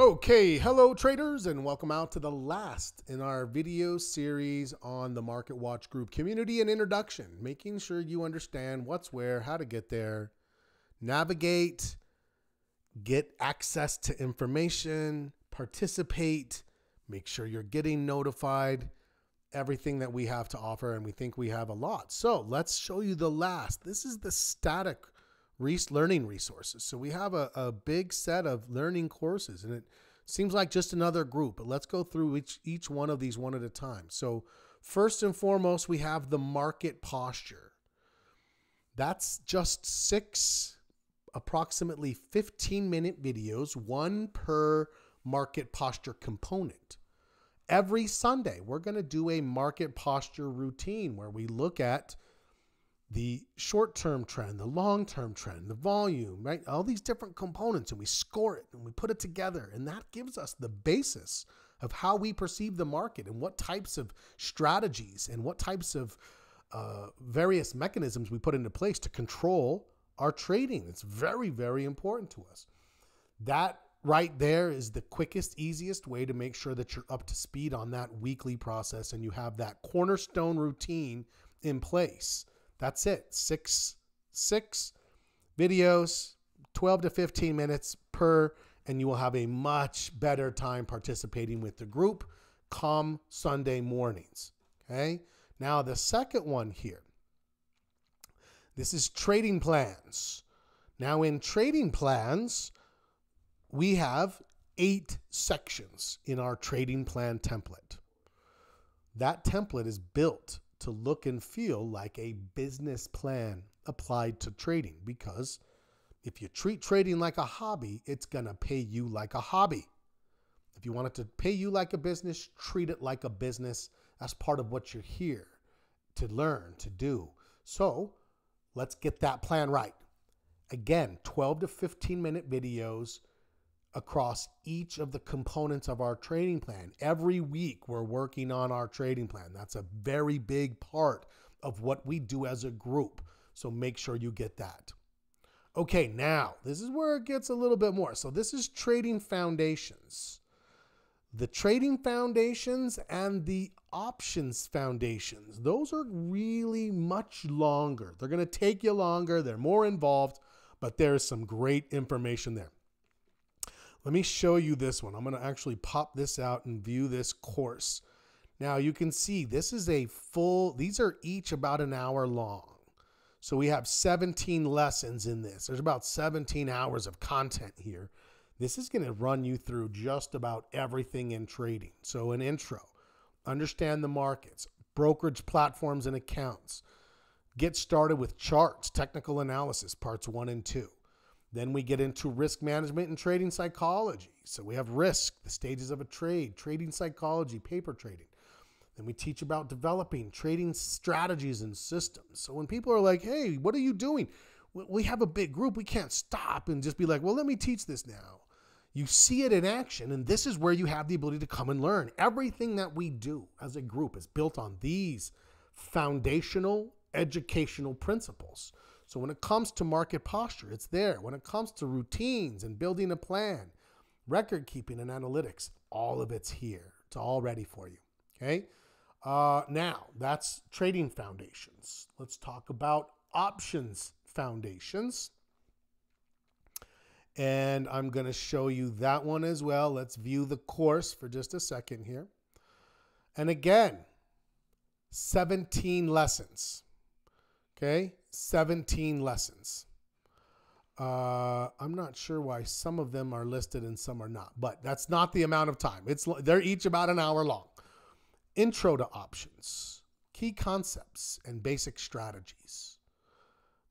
Okay, hello traders, and welcome out to the last in our video series on the Market Watch Group community and introduction, making sure you understand what's where, how to get there, navigate, get access to information, participate, make sure you're getting notified, everything that we have to offer, and we think we have a lot. So let's show you the last. This is the static learning resources. So we have a, a big set of learning courses, and it seems like just another group. But let's go through each each one of these one at a time. So first and foremost, we have the market posture. That's just six approximately 15 minute videos, one per market posture component. Every Sunday, we're going to do a market posture routine where we look at the short term trend, the long term trend, the volume, right? All these different components, and we score it and we put it together. And that gives us the basis of how we perceive the market and what types of strategies and what types of uh, various mechanisms we put into place to control our trading. It's very, very important to us. That right there is the quickest, easiest way to make sure that you're up to speed on that weekly process and you have that cornerstone routine in place that's it. Six, six videos, 12 to 15 minutes per, and you will have a much better time participating with the group come Sunday mornings. Okay. Now, the second one here this is trading plans. Now, in trading plans, we have eight sections in our trading plan template. That template is built to look and feel like a business plan applied to trading because if you treat trading like a hobby, it's going to pay you like a hobby. If you want it to pay you like a business, treat it like a business as part of what you're here to learn, to do. So let's get that plan right. Again, 12 to 15 minute videos across each of the components of our trading plan. Every week, we're working on our trading plan. That's a very big part of what we do as a group. So make sure you get that. Okay, now this is where it gets a little bit more. So this is trading foundations. The trading foundations and the options foundations, those are really much longer. They're going to take you longer, they're more involved, but there's some great information there. Let me show you this one. I'm going to actually pop this out and view this course. Now you can see this is a full, these are each about an hour long. So we have 17 lessons in this. There's about 17 hours of content here. This is going to run you through just about everything in trading. So an intro, understand the markets, brokerage platforms and accounts, get started with charts, technical analysis, parts one and two. Then we get into risk management and trading psychology. So we have risk, the stages of a trade, trading psychology, paper trading. Then we teach about developing trading strategies and systems. So when people are like, hey, what are you doing? We have a big group. We can't stop and just be like, well, let me teach this now. You see it in action, and this is where you have the ability to come and learn. Everything that we do as a group is built on these foundational educational principles. So when it comes to market posture, it's there. When it comes to routines and building a plan, record keeping and analytics, all of it's here. It's all ready for you. Okay. Uh, now that's trading foundations. Let's talk about options foundations. And I'm going to show you that one as well. Let's view the course for just a second here. And again, 17 lessons. Okay. 17 lessons. Uh, I'm not sure why some of them are listed and some are not, but that's not the amount of time. It's they're each about an hour long. Intro to options, key concepts and basic strategies.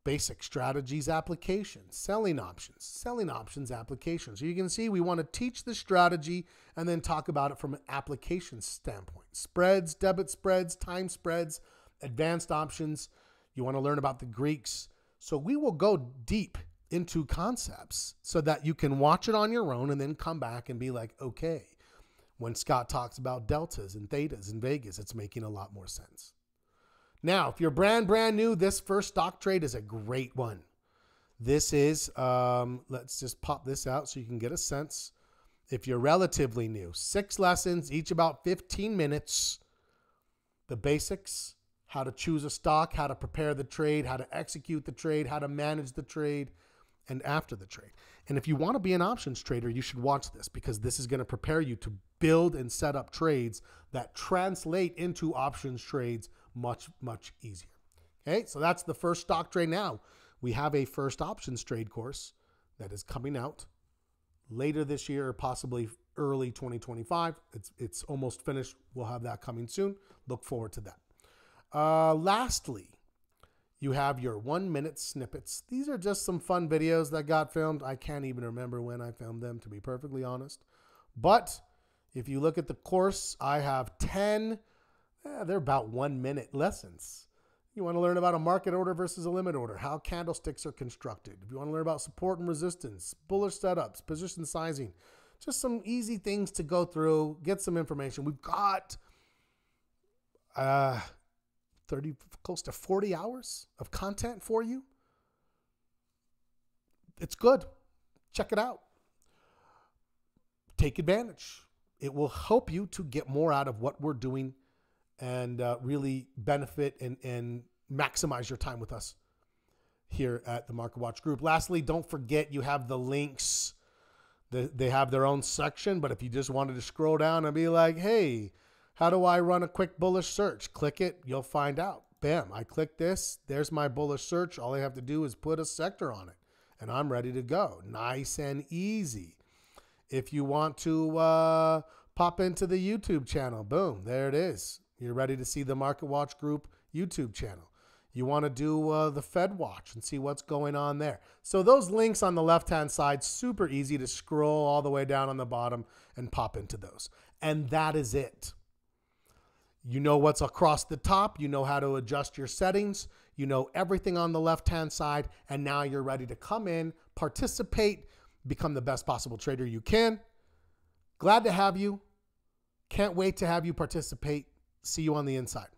Basic strategies application, selling options, selling options applications. So you can see we want to teach the strategy and then talk about it from an application standpoint. Spreads, debit spreads, time spreads, advanced options you want to learn about the Greeks. So we will go deep into concepts so that you can watch it on your own and then come back and be like, okay, when Scott talks about deltas and thetas in Vegas, it's making a lot more sense. Now, if you're brand, brand new, this first stock trade is a great one. This is, um, let's just pop this out so you can get a sense. if you're relatively new. Six lessons, each about 15 minutes. The basics how to choose a stock, how to prepare the trade, how to execute the trade, how to manage the trade, and after the trade. And if you want to be an options trader, you should watch this because this is going to prepare you to build and set up trades that translate into options trades much, much easier. Okay, so that's the first stock trade now. We have a first options trade course that is coming out later this year, possibly early 2025. It's it's almost finished. We'll have that coming soon. Look forward to that. Uh, lastly, you have your one minute snippets. These are just some fun videos that got filmed. I can't even remember when I filmed them, to be perfectly honest. But if you look at the course, I have 10, eh, they're about one minute lessons. You want to learn about a market order versus a limit order, how candlesticks are constructed. If you want to learn about support and resistance, bullish setups, position sizing, just some easy things to go through, get some information. We've got uh, 30, close to 40 hours of content for you. It's good. Check it out. Take advantage. It will help you to get more out of what we're doing and uh, really benefit and, and maximize your time with us here at the Market Watch Group. Lastly, don't forget you have the links. The, they have their own section, but if you just wanted to scroll down and be like, hey, how do I run a quick bullish search? Click it, you'll find out. Bam, I click this. There's my bullish search. All I have to do is put a sector on it, and I'm ready to go. Nice and easy. If you want to uh, pop into the YouTube channel, boom, there it is. You're ready to see the Market Watch Group YouTube channel. You want to do uh, the Fed Watch and see what's going on there. So those links on the left-hand side, super easy to scroll all the way down on the bottom and pop into those. And that is it. You know what's across the top. You know how to adjust your settings. You know everything on the left hand side. And now you're ready to come in, participate, become the best possible trader you can. Glad to have you. Can't wait to have you participate. See you on the inside.